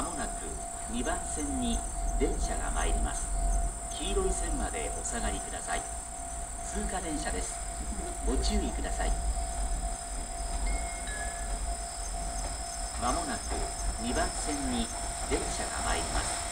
まもなく2番線に電車が参ります。黄色い線までお下がりください。通過電車です。ご注意ください。まもなく2番線に電車が参ります。いま